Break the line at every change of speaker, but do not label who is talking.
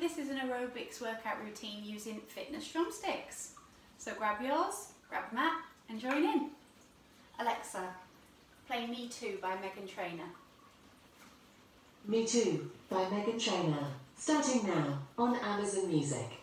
this is an aerobics workout routine using fitness drumsticks. So grab yours, grab a mat and join in. Alexa, play Me Too by Meghan Trainor.
Me Too by Meghan Trainor. Starting now on Amazon Music.